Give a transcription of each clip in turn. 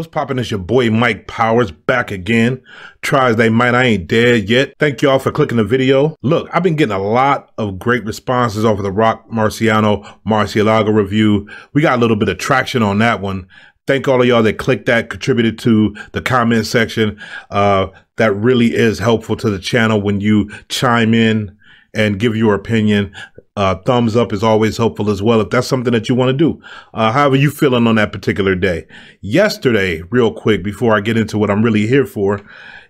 What's poppin'? It's your boy Mike Powers back again. Try as they might, I ain't dead yet. Thank y'all for clicking the video. Look, I've been getting a lot of great responses off of the Roc Marciano Marcielago review. We got a little bit of traction on that one. Thank all of y'all that clicked that, contributed to the comment section. Uh, that really is helpful to the channel when you chime in and give your opinion. Uh, thumbs up is always helpful as well if that's something that you want to do. Uh, however you feeling on that particular day. Yesterday, real quick, before I get into what I'm really here for,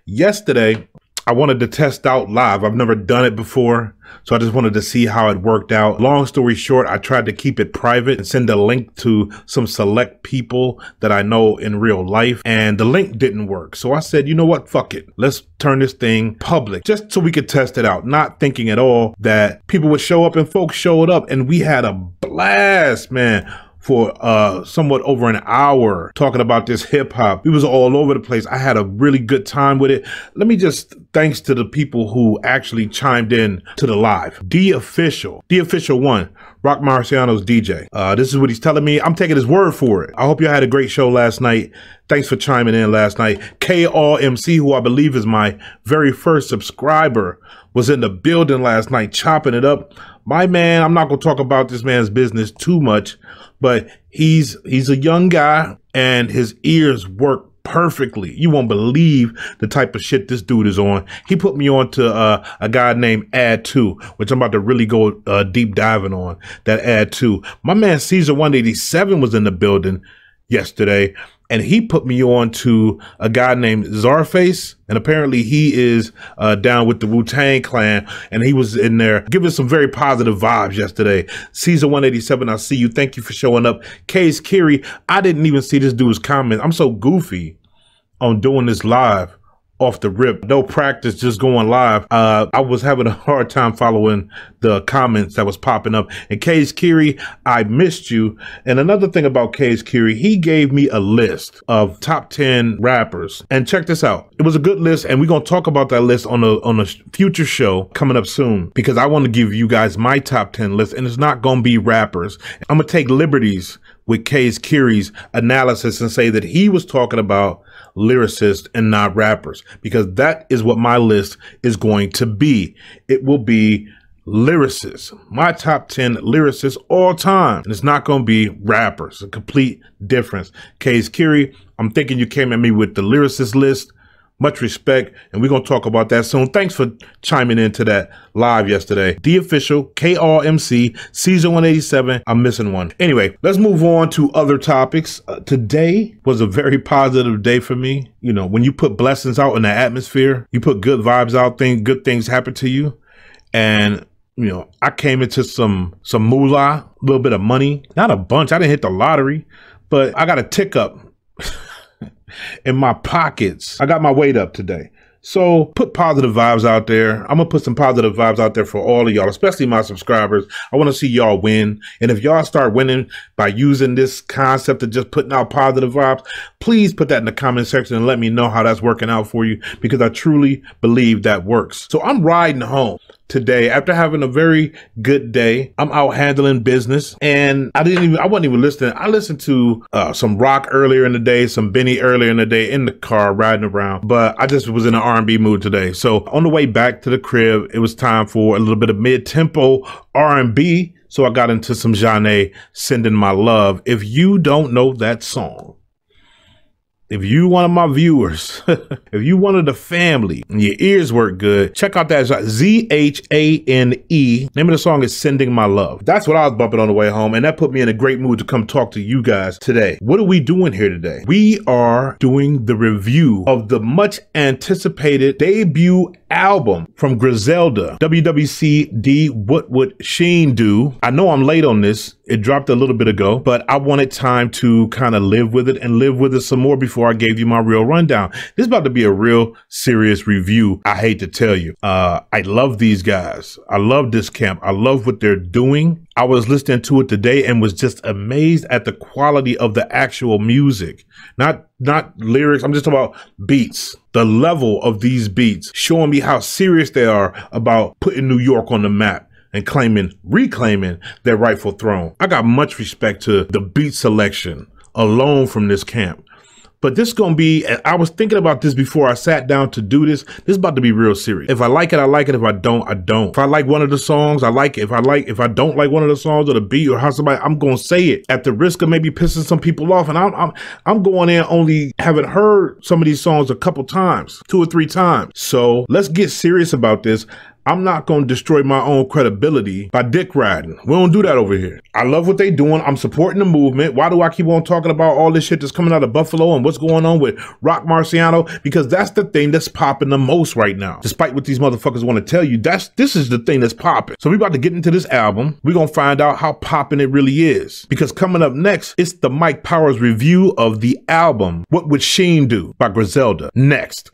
yesterday I wanted to test out live. I've never done it before. So I just wanted to see how it worked out. Long story short, I tried to keep it private and send a link to some select people that I know in real life. And the link didn't work. So I said, you know what? Fuck it. Let's turn this thing public just so we could test it out. Not thinking at all that people would show up and folks showed up and we had a blast, man for uh somewhat over an hour talking about this hip hop. We was all over the place. I had a really good time with it. Let me just thanks to the people who actually chimed in to the live. D official, D official one. Roc Marciano's DJ. Uh, this is what he's telling me. I'm taking his word for it. I hope you had a great show last night. Thanks for chiming in last night. KRMC, who I believe is my very first subscriber, was in the building last night chopping it up. My man, I'm not going to talk about this man's business too much, but he's he's a young guy and his ears work perfectly. You won't believe the type of shit this dude is on. He put me on to uh, a guy named Ad 2, which I'm about to really go uh, deep diving on. That Ad 2. My man Caesar 187 was in the building yesterday and he put me on to a guy named Zarface, and apparently he is uh, down with the Wu Tang Clan, and he was in there giving some very positive vibes yesterday. Caesar 187, I see you. Thank you for showing up. Case Kiri, I didn't even see this dude's comment. I'm so goofy on doing this live off the rip, no practice, just going live. Uh, I was having a hard time following the comments that was popping up. And Case Kiri, I missed you. And another thing about Case Kiri, he gave me a list of top 10 rappers. And check this out. It was a good list, and we're gonna talk about that list on a on a future show coming up soon because I want to give you guys my top 10 list, and it's not gonna be rappers. I'm gonna take liberties with Case Kiri's analysis and say that he was talking about lyricists and not rappers because that is what my list is going to be. It will be lyricists, my top 10 lyricists all time. And it's not going to be rappers, a complete difference. Case Kiri, I'm thinking you came at me with the lyricist list. Much respect, and we're going to talk about that soon. Thanks for chiming into that live yesterday. The official, KRMC, Caesar 187. I'm missing one. Anyway, let's move on to other topics. Uh, today was a very positive day for me. You know, when you put blessings out in the atmosphere, you put good vibes out, things, good things happen to you. And you know, I came into some some moolah, a little bit of money, not a bunch. I didn't hit the lottery, but I got a tick up. in my pockets. I got my weight up today. So put positive vibes out there. I'm gonna put some positive vibes out there for all of y'all, especially my subscribers. I want to see y'all win. And if y'all start winning by using this concept of just putting out positive vibes, please put that in the comment section and let me know how that's working out for you because I truly believe that works. So I'm riding home today after having a very good day. I'm out handling business and I didn't even, I wasn't even listening. I listened to uh, some rock earlier in the day, some Benny earlier in the day in the car riding around, but I just was in an R&B mood today. So on the way back to the crib, it was time for a little bit of mid-tempo R&B. So I got into some Zhané, Sending My Love. If you don't know that song, if you one of my viewers, if you one of the family and your ears work good, check out that Z H A N E. Name of the song is Sending My Love. That's what I was bumping on the way home, and that put me in a great mood to come talk to you guys today. What are we doing here today? We are doing the review of the much anticipated debut album from Griselda, WWCD What Would Chine Do? I know I'm late on this. It dropped a little bit ago, but I wanted time to kind of live with it and live with it some more before I gave you my real rundown. This is about to be a real serious review. I hate to tell you. Uh, I love these guys. I love this camp. I love what they're doing. I was listening to it today and was just amazed at the quality of the actual music. Not not lyrics, I'm just talking about beats. The level of these beats showing me how serious they are about putting New York on the map and claiming reclaiming their rightful throne. I got much respect to the beat selection alone from this camp. But this is gonna be. I was thinking about this before I sat down to do this. This is about to be real serious. If I like it, I like it. If I don't, I don't. If I like one of the songs, I like it. If I like, if I don't like one of the songs or the beat or how somebody, I'm gonna say it at the risk of maybe pissing some people off. And I'm I'm I'm going in only having heard some of these songs a couple times, two or three times. So let's get serious about this. I'm not going to destroy my own credibility by dick riding. We don't do that over here. I love what they doing. I'm supporting the movement. Why do I keep on talking about all this shit that's coming out of Buffalo and what's going on with Roc Marciano? Because that's the thing that's popping the most right now. Despite what these motherfuckers want to tell you, that's this is the thing that's popping. So we about to get into this album. We're going to find out how popping it really is. Because coming up next, it's the Mike Powers review of the album, What Would Chine Do by Griselda. Next.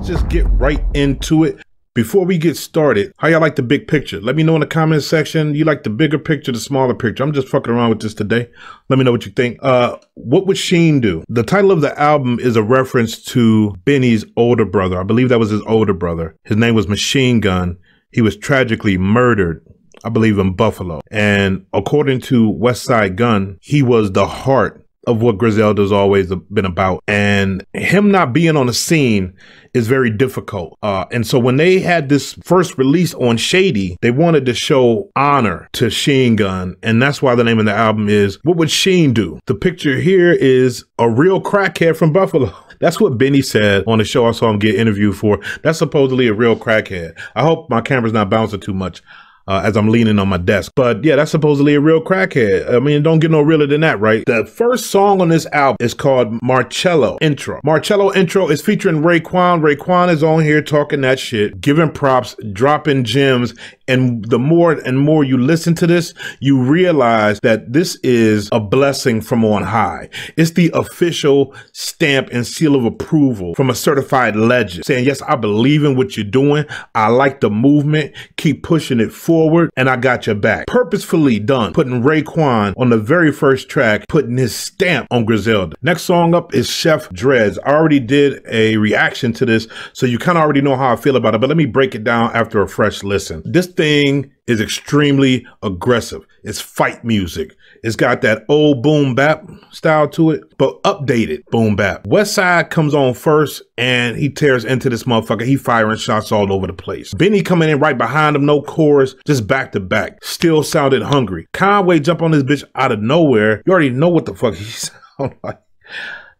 Just get right into it. Before we get started, how y'all like the big picture? Let me know in the comment section. You like the bigger picture, the smaller picture? I'm just fucking around with this today. Let me know what you think. Uh, what would Chine do? The title of the album is a reference to Benny's older brother. I believe that was his older brother. His name was Machine Gun. He was tragically murdered I believe in Buffalo. And according to Westside Gunn, he was the heart of what Griselda's always been about. And him not being on the scene is very difficult. Uh, and so when they had this first release on Shady, they wanted to show honor to Chine Gun. And that's why the name of the album is What Would Chine Do? The picture here is a real crackhead from Buffalo. That's what Benny said on the show I saw him get interviewed for. That's supposedly a real crackhead. I hope my camera's not bouncing too much uh, as I'm leaning on my desk. But yeah, that's supposedly a real crackhead. I mean, don't get no realer than that, right? The first song on this album is called Marcello Intro. Marcello Intro is featuring Raekwon. Raekwon is on here talking that shit, giving props, dropping gems, and the more and more you listen to this, you realize that this is a blessing from on high. It's the official stamp and seal of approval from a certified legend saying, yes, I believe in what you're doing. I like the movement. Keep pushing it forward and I got your back. Purposefully done, putting Raekwon on the very first track, putting his stamp on Griselda. Next song up is Chef Dreds. I already did a reaction to this, so you kind of already know how I feel about it, but let me break it down after a fresh listen. This thing is extremely aggressive. It's fight music. It's got that old boom bap style to it, but updated boom bap. Westside comes on first and he tears into this motherfucker. He firing shots all over the place. Benny coming in right behind him, no chorus, just back to back. Still sounded hungry. Conway jump on this bitch out of nowhere. You already know what the fuck he sound like.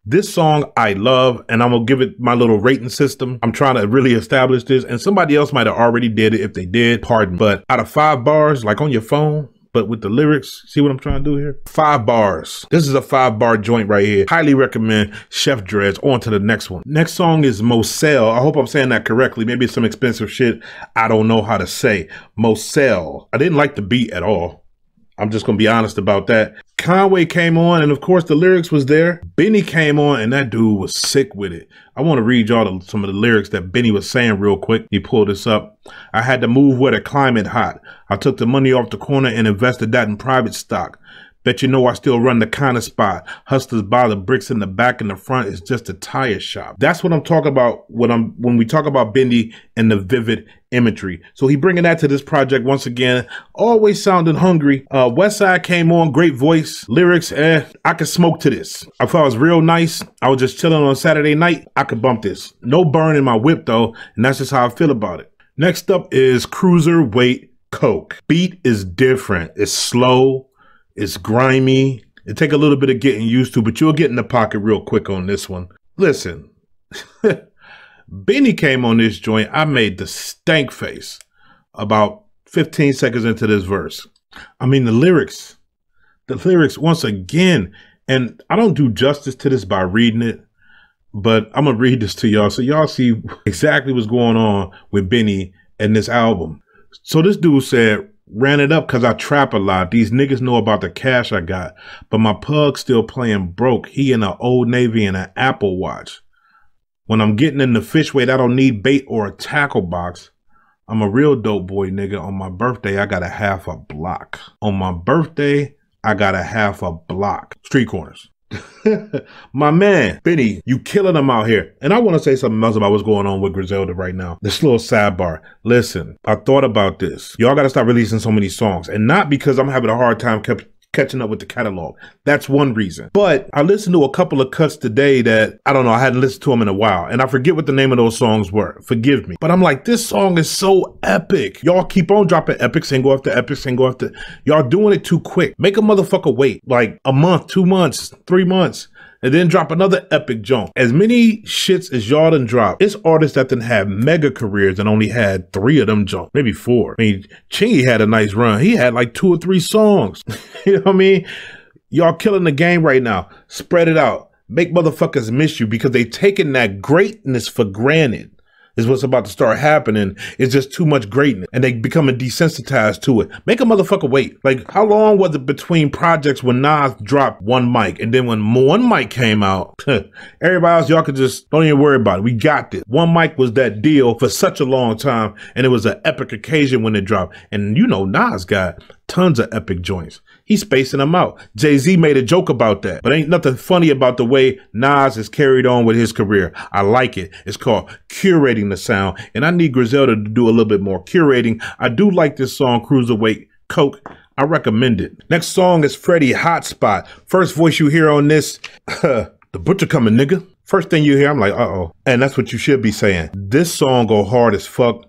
This song I love, and I'm gonna give it my little rating system. I'm trying to really establish this, and somebody else might have already did it. If they did, pardon. But out of five bars, like on your phone, but with the lyrics, see what I'm trying to do here? Five bars. This is a five bar joint right here. Highly recommend Chef Dreds. On to the next one. Next song is Moselle. I hope I'm saying that correctly. Maybe it's some expensive shit I don't know how to say. Moselle. I didn't like the beat at all. I'm just gonna be honest about that. Conway came on, and of course the lyrics was there. Benny came on, and that dude was sick with it. I want to read y'all some of the lyrics that Benny was saying real quick. He pulled this up. I had to move where the climate hot. I took the money off the corner and invested that in private stock. Bet you know I still run the kind of spot. Hustlers buy the bricks in the back and the front is just a tire shop. That's what I'm talking about when I'm when we talk about Benny and the vivid imagery. So he bringing that to this project once again. Always sounding hungry. Uh, Westside came on, great voice, lyrics. Eh, I could smoke to this. I thought it was real nice. I was just chilling on Saturday night. I could bump this. No burn in my whip though, and that's just how I feel about it. Next up is Cruiser. Cruiserweight Coke. Beat is different. It's slow it's grimy. It take a little bit of getting used to, but you'll get in the pocket real quick on this one. Listen, Benny came on this joint. I made the stank face about 15 seconds into this verse. I mean, the lyrics, the lyrics, once again, and I don't do justice to this by reading it, but I'm going to read this to y'all so y'all see exactly what's going on with Benny and this album. So this dude said, Ran it up because I trap a lot. These niggas know about the cash I got. But my pug still playing broke. He in an old Navy and an Apple Watch. When I'm getting in the fish weight, I don't need bait or a tackle box. I'm a real dope boy, nigga. On my birthday, I got a half a block. On my birthday, I got a half a block. Street corners. My man, Benny, you killing them out here. And I want to say something else about what's going on with Griselda right now. This little sidebar. Listen, I thought about this. Y'all got to stop releasing so many songs. And not because I'm having a hard time kept catching up with the catalog. That's one reason. But I listened to a couple of cuts today that I don't know, I hadn't listened to them in a while. And I forget what the name of those songs were. Forgive me. But I'm like, this song is so epic. Y'all keep on dropping epic single after epic single after. Y'all doing it too quick. Make a motherfucker wait like a month, two months, three months and then drop another epic jump. As many shits as y'all done drop, it's artists that done have mega careers and only had three of them jump, maybe four. I mean, Chingy had a nice run. He had like two or three songs. you know what I mean? Y'all killing the game right now. Spread it out. Make motherfuckers miss you because they taking that greatness for granted is what's about to start happening. It's just too much greatness and they becoming desensitized to it. Make a motherfucker wait. Like, how long was it between projects when Nas dropped one mic and then when one mic came out, everybody else, y'all could just don't even worry about it. We got this. One mic was that deal for such a long time and it was an epic occasion when it dropped. And you know, Nas got tons of epic joints. He's spacing them out. Jay Z made a joke about that, but ain't nothing funny about the way Nas is carried on with his career. I like it. It's called curating the sound, and I need Griselda to do a little bit more curating. I do like this song, Cruiserweight Coke. I recommend it. Next song is Freddie Hotspot. First voice you hear on this, the butcher coming, nigga. First thing you hear, I'm like, uh oh. And that's what you should be saying. This song go hard as fuck.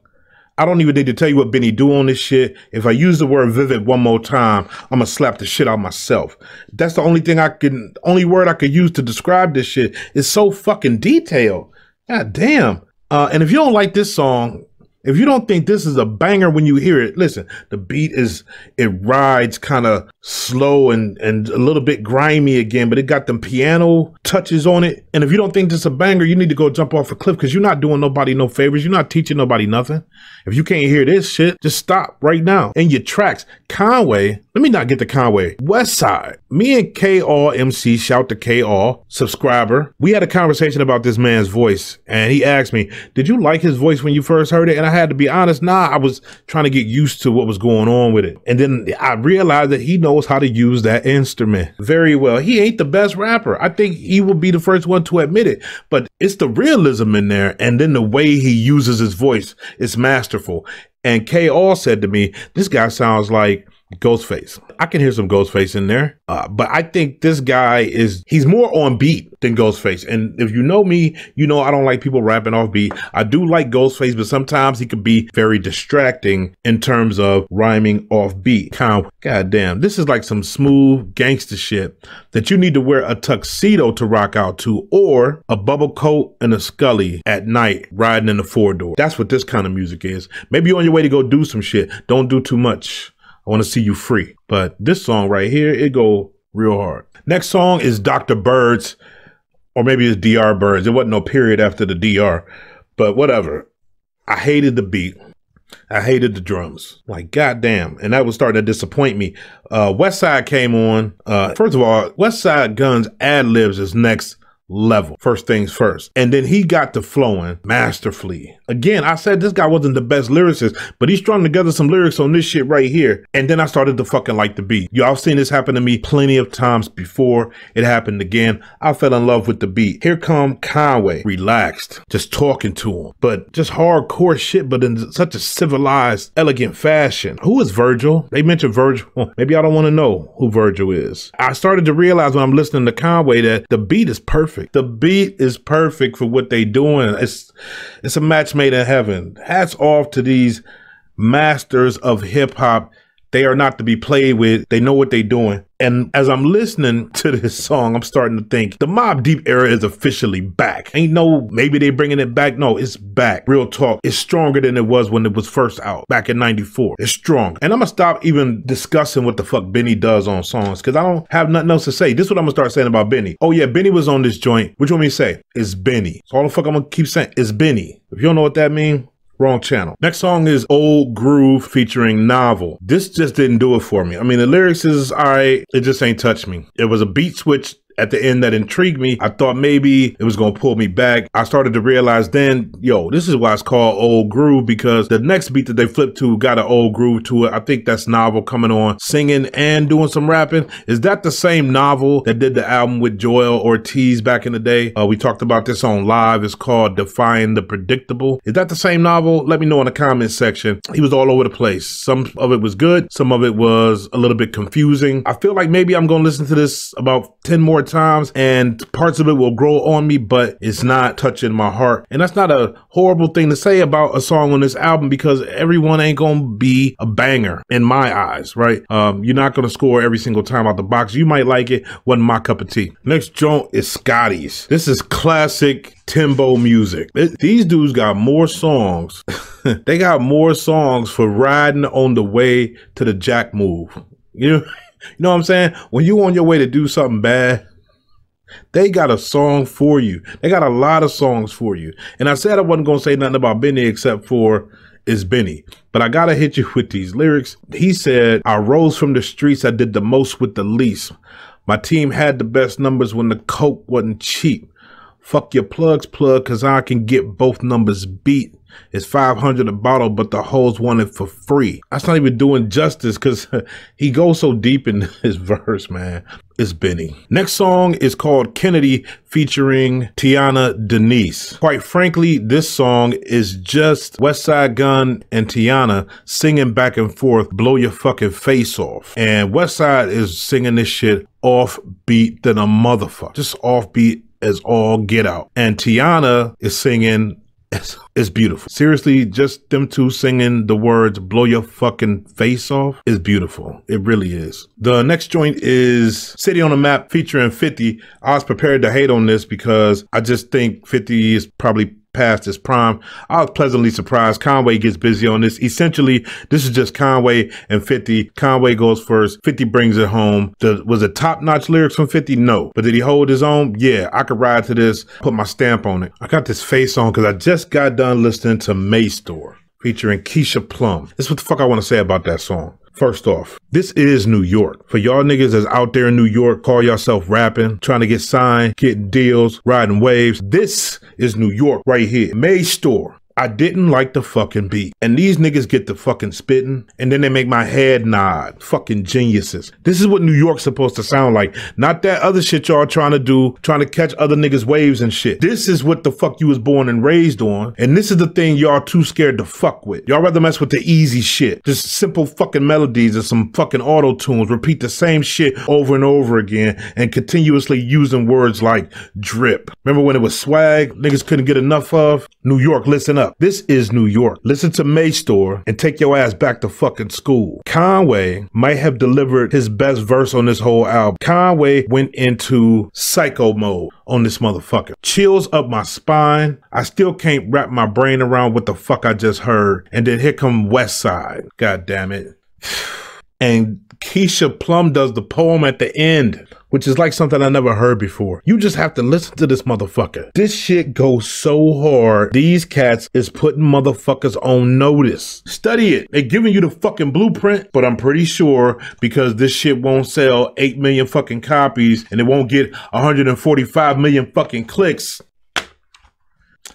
I don't even need to tell you what Benny do on this shit. If I use the word vivid one more time, I'm gonna slap the shit out myself. That's the only thing I can, only word I could use to describe this shit. It's so fucking detailed. God damn. Uh, and if you don't like this song, if you don't think this is a banger when you hear it, listen, the beat is, it rides kind of slow and, and a little bit grimy again, but it got them piano touches on it. And if you don't think this is a banger, you need to go jump off a cliff because you're not doing nobody no favors. You're not teaching nobody nothing. If you can't hear this shit, just stop right now in your tracks. Conway, let me not get to Conway. West Side. Me and KRMC, shout to KR, subscriber. We had a conversation about this man's voice, and he asked me, Did you like his voice when you first heard it? And I had to be honest, nah, I was trying to get used to what was going on with it. And then I realized that he knows how to use that instrument very well. He ain't the best rapper. I think he will be the first one to admit it, but it's the realism in there. And then the way he uses his voice is masterful. And KR said to me, This guy sounds like Ghostface. I can hear some Ghostface in there, uh, but I think this guy is, he's more on beat than Ghostface. And if you know me, you know I don't like people rapping off beat. I do like Ghostface, but sometimes he could be very distracting in terms of rhyming off beat. Kind of, goddamn, this is like some smooth gangster shit that you need to wear a tuxedo to rock out to or a bubble coat and a scully at night riding in the four door. That's what this kind of music is. Maybe you're on your way to go do some shit. Don't do too much. I want to see you free. But this song right here, it go real hard. Next song is Dr. Birds, or maybe it's DR Birds. It wasn't no period after the DR, but whatever. I hated the beat. I hated the drums. Like, goddamn. And that was starting to disappoint me. Uh, West Side came on. Uh, first of all, Westside Gunn's ad libs is next level. First things first. And then he got to flowing masterfully. Again, I said this guy wasn't the best lyricist, but he strung together some lyrics on this shit right here. And then I started to fucking like the beat. Y'all seen this happen to me plenty of times before. It happened again. I fell in love with the beat. Here come Conway, relaxed, just talking to him, but just hardcore shit, but in such a civilized, elegant fashion. Who is Virgil? They mentioned Virgil. Maybe I don't want to know who Virgil is. I started to realize when I'm listening to Conway that the beat is perfect perfect. The beat is perfect for what they doing. It's it's a match made in heaven. Hats off to these masters of hip hop. They are not to be played with. They know what they're doing. And as I'm listening to this song, I'm starting to think the Mobb Deep era is officially back. Ain't no, maybe they bringing it back. No, it's back. Real talk. It's stronger than it was when it was first out back in 94. It's strong. And I'm going to stop even discussing what the fuck Benny does on songs because I don't have nothing else to say. This is what I'm going to start saying about Benny. Oh yeah, Benny was on this joint. Which one me to say? It's Benny. So all the fuck I'm going to keep saying is Benny. If you don't know what that means, Wrong channel. Next song is Old Groove featuring Novel. This just didn't do it for me. I mean, the lyrics is alright. It just ain't touched me. It was a beat switch at the end that intrigued me. I thought maybe it was going to pull me back. I started to realize then, yo, this is why it's called Old Groove because the next beat that they flipped to got an old groove to it. I think that's Novel coming on, singing and doing some rapping. Is that the same Novel that did the album with Joell Ortiz back in the day? Uh, we talked about this on live. It's called Defying the Predictable. Is that the same Novel? Let me know in the comments section. He was all over the place. Some of it was good. Some of it was a little bit confusing. I feel like maybe I'm going to listen to this about 10 more times and parts of it will grow on me, but it's not touching my heart. And that's not a horrible thing to say about a song on this album because everyone ain't to be a banger in my eyes, right? Um, you're not to score every single time out the box. You might like it. Wasn't my cup of tea. Next joint is Scotty's. This is classic Timbo music. These dudes got more songs. they got more songs for riding on the way to the jack move. You know, you know what I'm saying? When you on your way to do something bad, they got a song for you. They got a lot of songs for you. And I said I wasn't going to say nothing about Benny except for is Benny. But I got to hit you with these lyrics. He said, I rose from the streets. I did the most with the least. My team had the best numbers when the coke wasn't cheap. Fuck your plugs plug cause I can get both numbers beat. It's 500 a bottle, but the hoes want it for free. That's not even doing justice because he goes so deep in his verse, man. It's Benny. Next song is called Kennedy featuring Tiana Denise. Quite frankly, this song is just Westside Gunn and Tiana singing back and forth, blow your fucking face off. And Westside is singing this shit off beat than a motherfucker. Just off beat as all get out. And Tiana is singing it's, it's, beautiful. Seriously, just them two singing the words blow your fucking face off is beautiful. It really is. The next joint is City on the Map featuring 50. I was prepared to hate on this because I just think 50 is probably past his prime. I was pleasantly surprised. Conway gets busy on this. Essentially, this is just Conway and 50. Conway goes first. 50 brings it home. The, was it top notch lyrics from 50? No. But did he hold his own? Yeah, I could ride to this, put my stamp on it. I got this face on because I just got done listening to May Store featuring Keisha Plum. This is what the fuck I want to say about that song. First off, this is New York. For y'all niggas that's out there in New York, call yourself rapping, trying to get signed, get deals, riding waves. This is New York right here. May Store. I didn't like the fucking beat. And these niggas get the fucking spitting and then they make my head nod. Fucking geniuses. This is what New York's supposed to sound like. Not that other shit y'all trying to do, trying to catch other niggas' waves and shit. This is what the fuck you was born and raised on. And this is the thing y'all too scared to fuck with. Y'all rather mess with the easy shit. Just simple fucking melodies and some fucking auto tunes. Repeat the same shit over and over again and continuously using words like drip. Remember when it was swag niggas couldn't get enough of? New York, listen up up. This is New York. Listen to May Store and take your ass back to fucking school. Conway might have delivered his best verse on this whole album. Conway went into psycho mode on this motherfucker. Chills up my spine. I still can't wrap my brain around what the fuck I just heard. And then here come West Side. God damn it. And Keisha Plum does the poem at the end which is like something I never heard before. You just have to listen to this motherfucker. This shit goes so hard. These cats is putting motherfuckers on notice. Study it. They're giving you the fucking blueprint, but I'm pretty sure because this shit won't sell 8 million fucking copies and it won't get 145 million fucking clicks.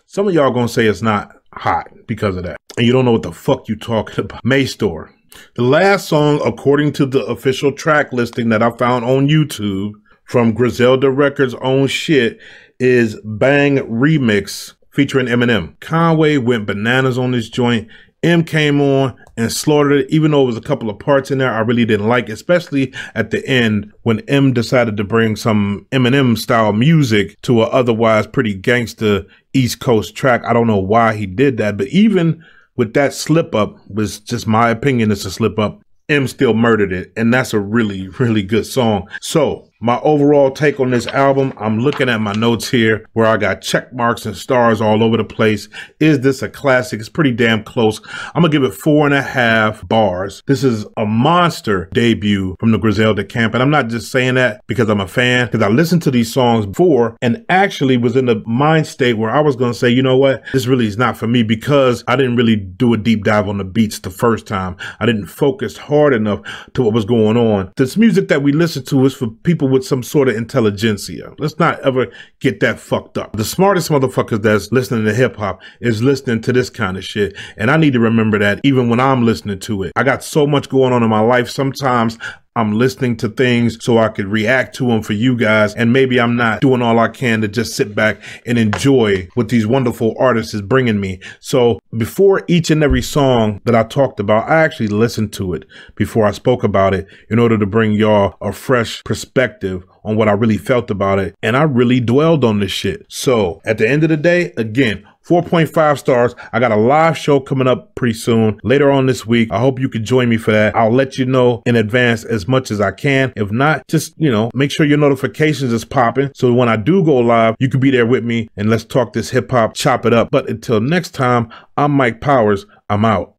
Some of y'all gonna say it's not hot because of that. And you don't know what the fuck you talking about. May Store. The last song, according to the official track listing that I found on YouTube from Griselda Records' own shit, is Bang Remix featuring Eminem. Conway went bananas on this joint. M came on and slaughtered it, even though it was a couple of parts in there I really didn't like, especially at the end when M decided to bring some Eminem style music to a otherwise pretty gangster East Coast track. I don't know why he did that, but even with that slip up was just my opinion. It's a slip up. M still murdered it, and that's a really, really good song. So my overall take on this album, I'm looking at my notes here where I got check marks and stars all over the place. Is this a classic? It's pretty damn close. I'm gonna give it four and a half bars. This is a monster debut from the Griselda camp. And I'm not just saying that because I'm a fan, because I listened to these songs before and actually was in the mind state where I was gonna say, you know what? This really is not for me because I didn't really do a deep dive on the beats the first time. I didn't focus hard enough to what was going on. This music that we listen to is for people with some sort of intelligentsia. Let's not ever get that fucked up. The smartest motherfuckers that's listening to hip hop is listening to this kind of shit. And I need to remember that even when I'm listening to it. I got so much going on in my life. Sometimes I'm listening to things so I could react to them for you guys. And maybe I'm not doing all I can to just sit back and enjoy what these wonderful artists is bringing me. So before each and every song that I talked about, I actually listened to it before I spoke about it in order to bring y'all a fresh perspective on what I really felt about it. And I really dwelled on this shit. So at the end of the day, again, 4.5 stars. I got a live show coming up pretty soon later on this week. I hope you can join me for that. I'll let you know in advance as much as I can. If not, just, you know, make sure your notifications is popping. So when I do go live, you can be there with me and let's talk this hip hop, chop it up. But until next time, I'm Mike Powers. I'm out.